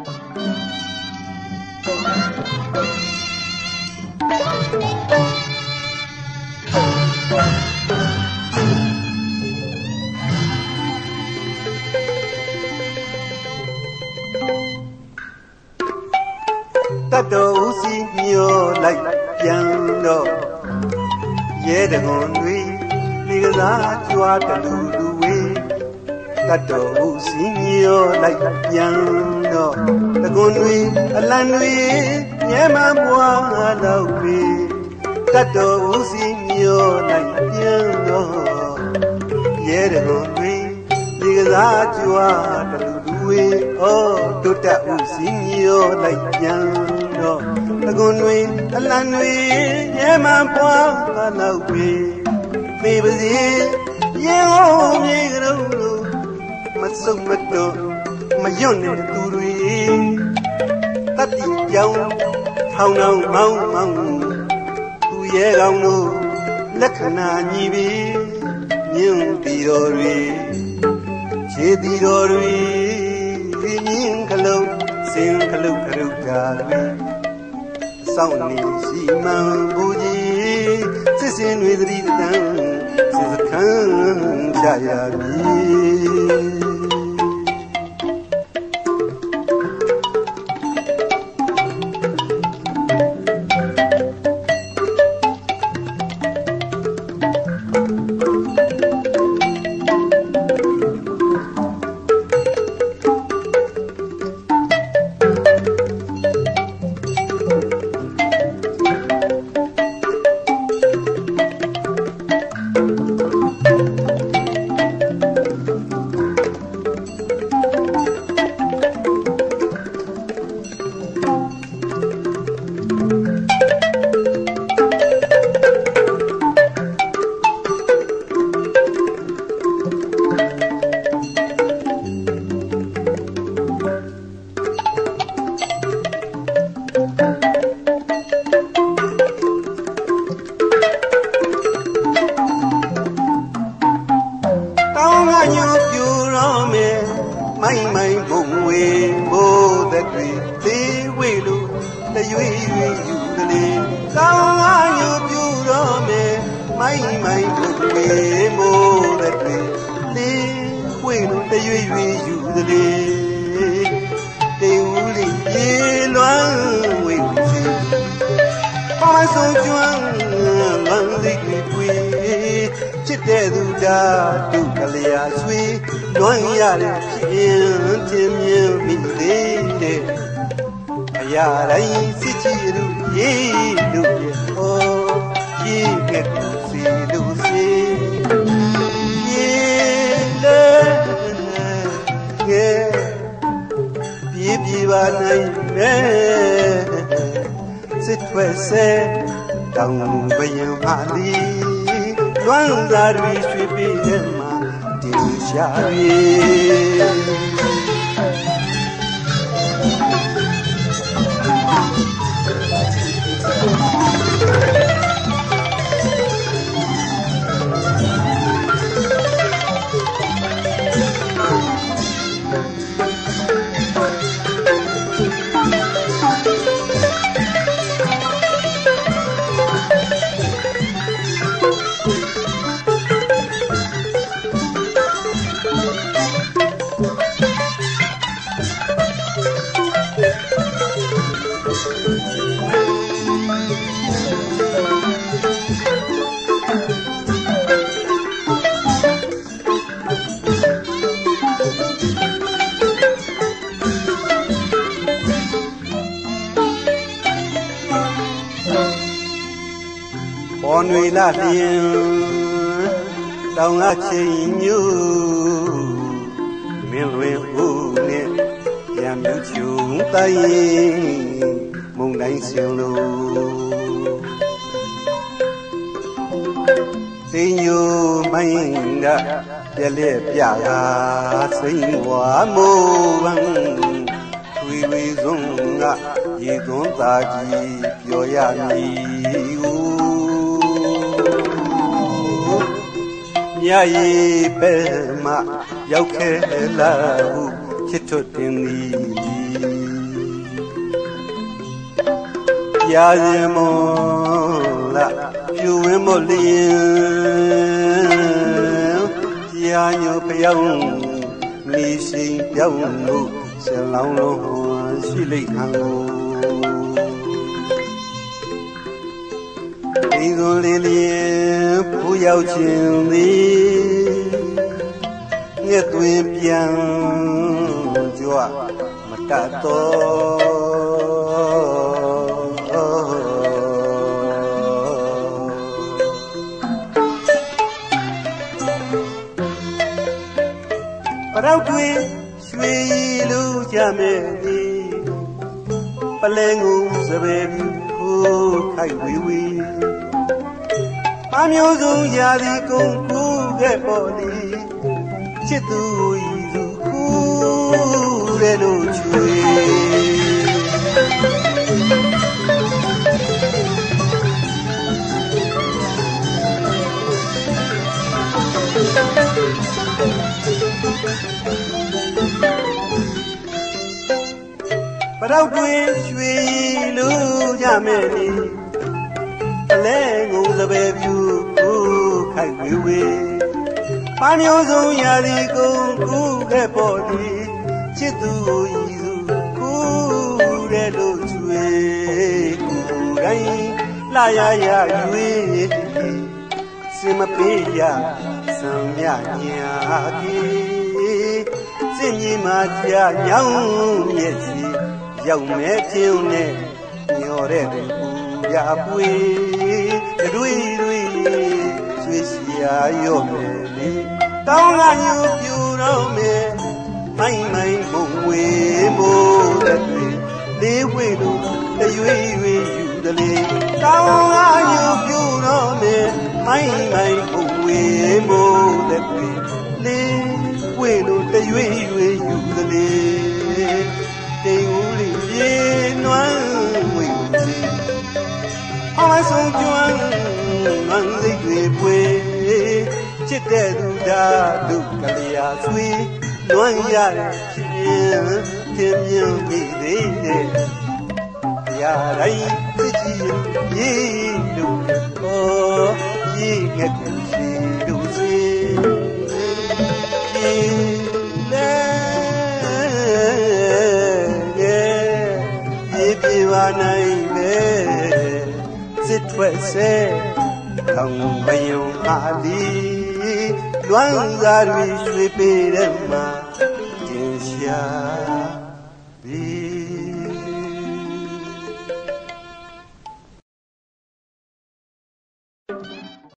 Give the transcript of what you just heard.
တတ်တော်ဦးစီမျောလိုက်ပြန်တော့ရဲတကွန်တွေမိကစားကြွားတလူလူဝေးတတ်တော်ဦးစီမျောလိုက်ပြန်တော့တ ကွန်တွေအလံတွေမြဲမှန်ပွားတော့ဝေးတတ်တော်ဦးစီမျောလိုက်ပြန်တော့ရဲတကွန်တွေမိကစားကြွားတလူလူဝေးအော်တုတ်တဦးစီမျောလိုက်ပြန်တော့တကွန်တွေအလံတွေရဲမှန်ပွားတော့ဝေးမေပါစေရင်ဟောမြေကလေးတို့မစုံမတော့မယွန့်တဲ့သူတွေ တတိကြောင်ထောင်ထောင်မောင်းမောင်းသူရဲကောင်းတို့လက္ခဏာညီပြီးမြင့်တီတော်တွေခြေတီတော်တွေမြင့်ခလုံးစင်ခလုတ်ခရုတ်ကြတွေစောင့်နေရှိမှန်ဘူးကြီးစစ်စင်တွေသတိတန်းစစ်စခန်းကြရပြီ တရွေရွေယူကလေးတောင်းကညိုပြူတော့မယ်မိုင်းမိုင်းဘုံဝေဘိုးသက်တွေသေးဝေလို့တရွေရွေယူကလေးတေဦးလေးရေလွမ်းဝေစီပမဆုံးကျွမ်းလမ်းစိတ်တွေပွေချစ်တဲ့သူဓာတုကလျာဆွေလွမ်းရတဲ့ဖြစ်ချင်းမြင်မိသေးတဲ့အ ရာတိုင်းစစ်ချီလူရေးလူရဲ့ဟောရေးခဲ့သူစီလူစီရေးလေကဲပြေးပြေးပါနိုင်မယ်စစ်ထွက်ဆဲတောင်ဘယံဟာလီလွမ်းသာရီရွှေပြည်ထဲမှာတင်ရှာရီ ပေါ်ຫນွေလာလျင်တောင်ကချိန်ညူမင်းလွင်ဦးနဲ့ပြန်မြူချုံတိုင်းမုန်တိုင်းစင်လို့တင်ညိုမိုင်းကပြက်လက်ပြတာစိန်ဝါမိုးဝမ်းထွေဝေစုံကရေသွန်းသာကြီး ပြောရမည်ဟူမြာရီပဲမှရောက်ခဲ့လာဟုချစ်ထွတ်တင်သည်ရာဇင်မောလာပြူဝင်းမလျင်ရာညိုပျောင်းနေစိန်ပြောင်းလို့ဆလောင်းလုံးရှိလိမ့်ခံကို ဒီကိုလေးလေးဖူးရောက်ခြင်းသည်ငှက်သွင်းပြန်ကြွမတတ်တော့ပရောက်တွင်ရွှေရည်လူကြမဲ့သည်ပလဲငုံစပယ် ပြူခိုးခိုက်ဝီဝီမမျိုးစုံရာဒီကုန်းကူခဲ့ပေါ်သည်ချစ်သူဤသူကူတဲ့လို့ချွေပရောက်တွင်ရွှေလူကြမဲ့နီအ လဲငုံစပယ်ပြူကိုခိုက်ဝေဝေပန်းမျိုးစုံရာဒီကုန်ကူခဲ့ပေါ်သည်ချစ်သူဤသူကူတဲ့လို့ကျွေကိုယ်တိုင်းလာရရရွေစင်မပေးရစံမြညာကြီးစင်မြေမှာကြာညောင်းမျက်စီရောက်မဲခြင်းနဲ့ညော်တဲ့ပူရပွေ တွေတွေရွှေစီယာရော့မယ်လေတောင်းကညူပြူတော့မယ်မိုင်းမိုင်းမုံဝေမိုးတဲ့တွေလေးဝေလို့တရွေရွေယူတလေတောင်းကညူပြူတော့မယ်မိုင်းမိုင်းမုံဝေမိုးတဲ့တွေလေးဝေလို့တရွေရွေယူတလေ ဆုံးကျွမ်းနွမ်းစိတ်တွေပွေချစ်တဲ့သူဒါလူကလေးယာဆွေလွမ်းရတဲ့ချင်းပြင်းပြင်းမိသေးတယ်ရာတိုင်းစစ်ကြီးရေးလို့ဟောရေးငက်ကိုရှိ ခွက်ဆဲတောင်မယုံပါလီလွမ်းသာတွေရွှေပေတဲ့မှာကျင်ရှာပြီး